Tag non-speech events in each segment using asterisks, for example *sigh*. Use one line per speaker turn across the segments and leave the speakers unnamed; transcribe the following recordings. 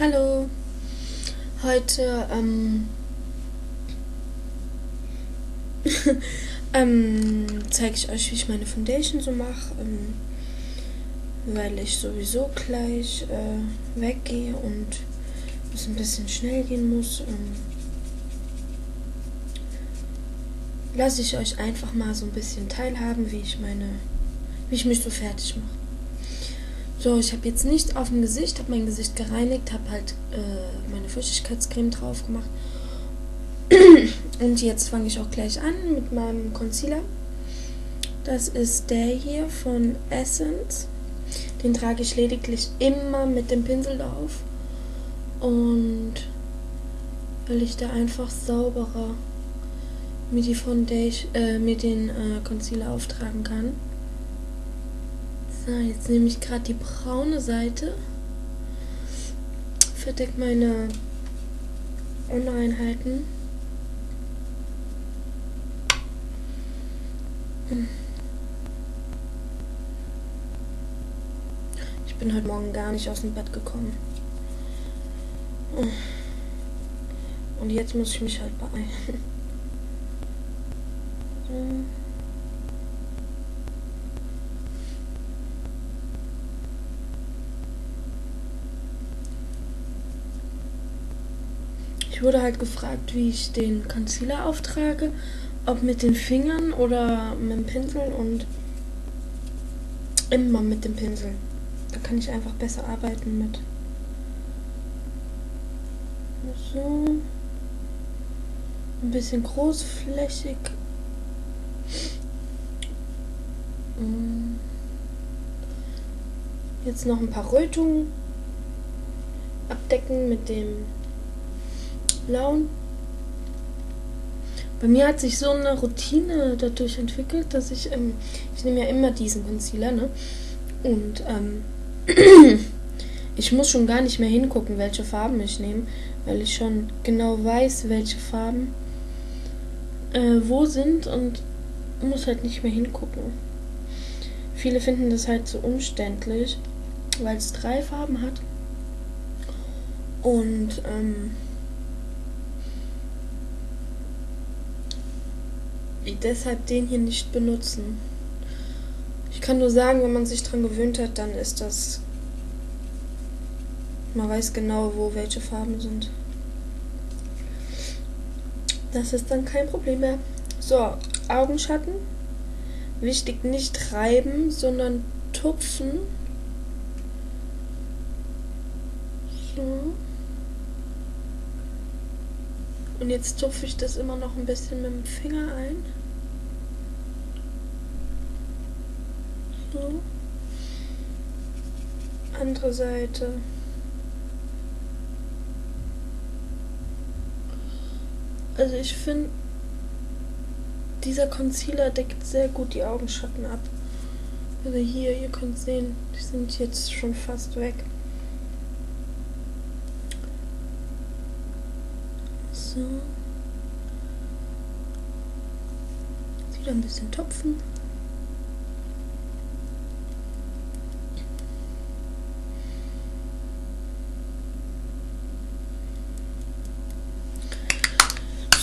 Hallo. Heute ähm, *laughs* ähm, zeige ich euch, wie ich meine Foundation so mache, ähm, weil ich sowieso gleich äh, weggehe und es ein bisschen schnell gehen muss. Ähm, lasse ich euch einfach mal so ein bisschen teilhaben, wie ich meine, wie ich mich so fertig mache. So, ich habe jetzt nicht auf dem Gesicht, habe mein Gesicht gereinigt, habe halt äh, meine Feuchtigkeitscreme drauf gemacht. *clears throat* Und jetzt fange ich auch gleich an mit meinem Concealer. Das ist der hier von Essence. Den trage ich lediglich immer mit dem Pinsel drauf. Und weil ich da einfach sauberer mit die Foundation, äh, mit den äh, Concealer auftragen kann. So, jetzt nehme ich gerade die braune Seite. Verdeckt meine Unreinheiten. Ich bin heute Morgen gar nicht aus dem Bett gekommen. Und jetzt muss ich mich halt beeilen. So. Ich wurde halt gefragt, wie ich den Concealer auftrage. Ob mit den Fingern oder mit dem Pinsel und immer mit dem Pinsel. Da kann ich einfach besser arbeiten mit. So. Ein bisschen großflächig. Mm. Jetzt noch ein paar Rötungen abdecken mit dem blauen. Bei mir hat sich so eine Routine dadurch entwickelt, dass ich, ähm, ich nehme ja immer diesen Concealer, ne? Und ähm, *clears throat* ich muss schon gar nicht mehr hingucken, welche Farben ich nehme, weil ich schon genau weiß, welche Farben äh, wo sind und muss halt nicht mehr hingucken. Viele finden das halt so umständlich, weil es drei Farben hat. Und ähm, deshalb den hier nicht benutzen. Ich kann nur sagen, wenn man sich dran gewöhnt hat, dann ist das. Man weiß genau, wo welche Farben sind. Das ist dann kein Problem mehr. So, Augenschatten. Wichtig nicht reiben, sondern tupfen. So. Und jetzt tupfe ich das immer noch ein bisschen mit dem Finger ein. So. Andere Seite. Also ich finde, dieser Concealer deckt sehr gut die Augenschatten ab. Also hier, ihr könnt sehen, die sind jetzt schon fast weg. So. Jetzt wieder ein bisschen topfen.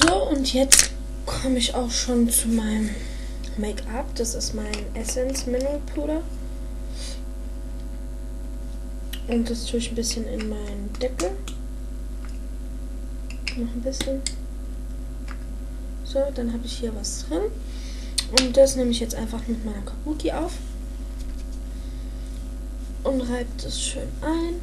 So, und jetzt komme ich auch schon zu meinem Make-up. Das ist mein Essence Mineral Puder. Und das tue ich ein bisschen in meinen Deckel. Noch ein bisschen. So, dann habe ich hier was drin. Und das nehme ich jetzt einfach mit meiner Kabuki auf. Und reibe das schön ein.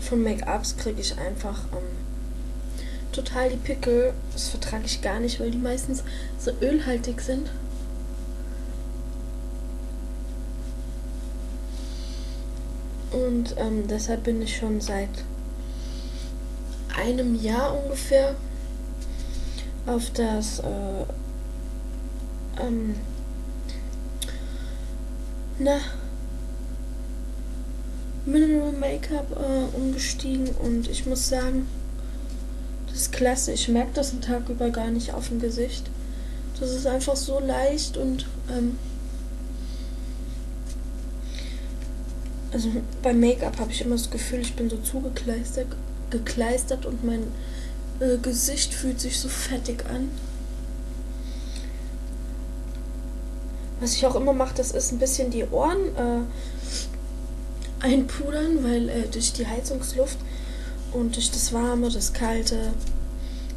Von Make-ups kriege ich einfach ähm, total die Pickel. Das vertrage ich gar nicht, weil die meistens so ölhaltig sind. Und ähm, deshalb bin ich schon seit einem Jahr ungefähr auf das äh, ähm, na, Mineral Make-up äh, umgestiegen und ich muss sagen, ist klasse. Ich merke das den Tag über gar nicht auf dem Gesicht. Das ist einfach so leicht und ähm, also beim Make-up habe ich immer das Gefühl, ich bin so zugekleistert gekleistert und mein äh, Gesicht fühlt sich so fettig an. Was ich auch immer mache, das ist ein bisschen die Ohren äh, einpudern, weil äh, durch die Heizungsluft und durch das Warme, das Kalte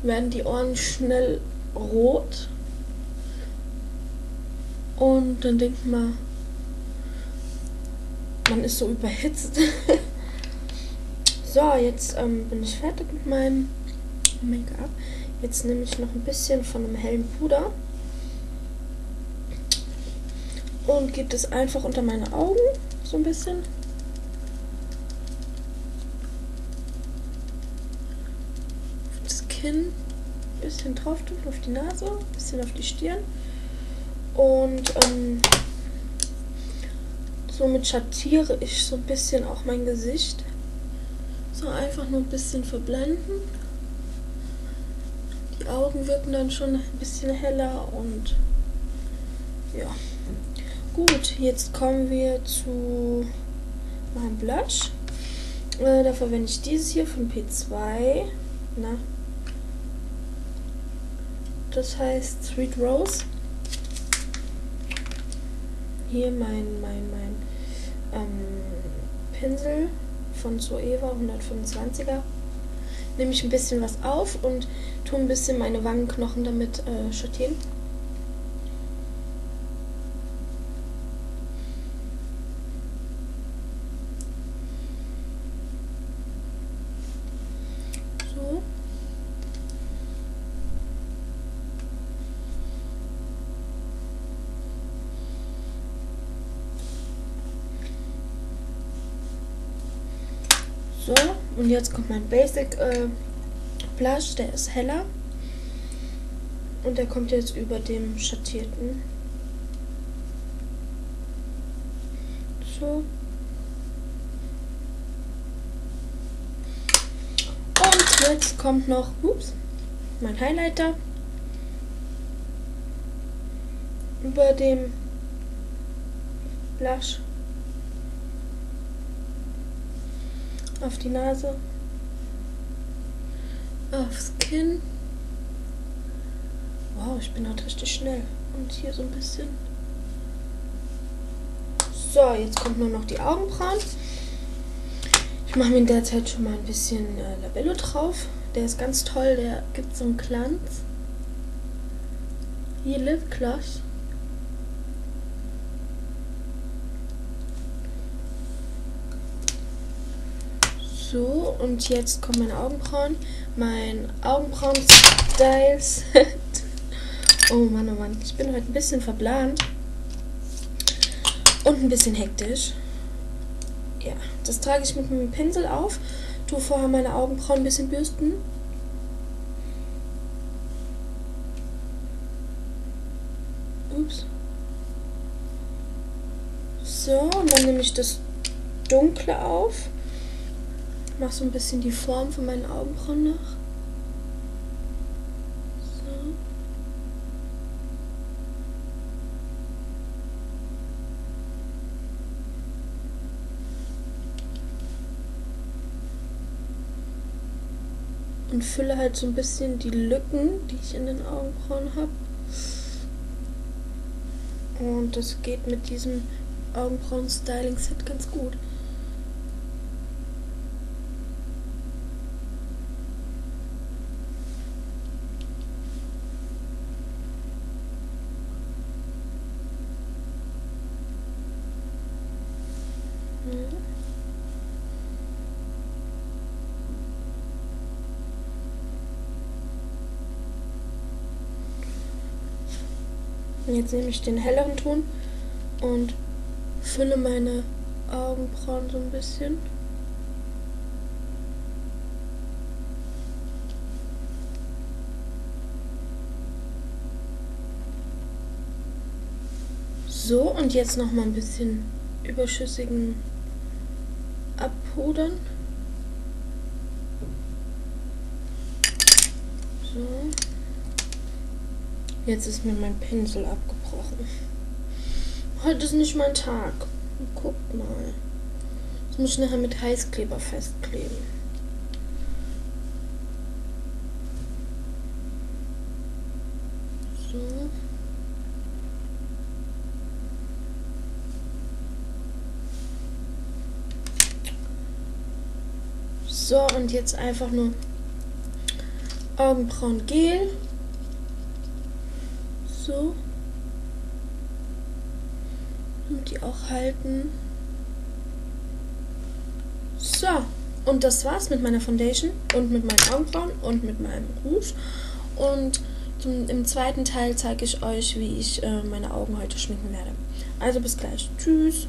werden die Ohren schnell rot. Und dann denkt man, man ist so überhitzt. *laughs* so, jetzt ähm, bin ich fertig mit meinem Make-up. Jetzt nehme ich noch ein bisschen von einem hellen Puder und gebe das einfach unter meine Augen, so ein bisschen. Ein bisschen drauf tun, auf die Nase, bisschen auf die Stirn. Und ähm, somit schattiere ich so ein bisschen auch mein Gesicht. So einfach nur ein bisschen verblenden. Die Augen wirken dann schon ein bisschen heller und ja. Gut, jetzt kommen wir zu meinem Blush. Äh, da verwende ich dieses hier von P2. Na. Das heißt Sweet Rose. Hier mein, mein, mein ähm, Pinsel von Zoeva 125er. Nehme ich ein bisschen was auf und tue ein bisschen meine Wangenknochen damit äh, schattieren. So, und jetzt kommt mein Basic äh, Blush, der ist heller. Und der kommt jetzt über dem schattierten. So. Und jetzt kommt noch, ups, mein Highlighter. Über dem Blush. Auf die Nase, aufs Kinn. Wow, ich bin halt richtig schnell. Und hier so ein bisschen. So, jetzt kommt nur noch die Augenbrauen. Ich mache mir in der Zeit schon mal ein bisschen äh, Labello drauf. Der ist ganz toll, der gibt so einen Glanz. Hier Lip Gloss. So, und jetzt kommen meine Augenbrauen. Mein Augenbrauen-Style-Set. *laughs* oh Mann, oh Mann. Ich bin heute ein bisschen verplant. Und ein bisschen hektisch. Ja, das trage ich mit einem Pinsel auf. Tu vorher meine Augenbrauen ein bisschen bürsten. Ups. So, und dann nehme ich das Dunkle auf. Mach so ein bisschen die Form von meinen Augenbrauen nach. So. Und fülle halt so ein bisschen die Lücken, die ich in den Augenbrauen habe. Und das geht mit diesem Augenbrauen-Styling-Set ganz gut. Jetzt nehme ich den helleren Ton und fülle meine Augenbrauen so ein bisschen. So, und jetzt noch mal ein bisschen überschüssigen abpudern. Jetzt ist mir mein Pinsel abgebrochen. Heute ist nicht mein Tag. Guckt mal. Das muss ich nachher mit Heißkleber festkleben. So. So, und jetzt einfach nur Augenbrauen-Gel. So. Und die auch halten. So. Und das war's mit meiner Foundation und mit meinen Augenbrauen und mit meinem Rouge. Und zum, im zweiten Teil zeige ich euch, wie ich äh, meine Augen heute schminken werde. Also bis gleich. Tschüss.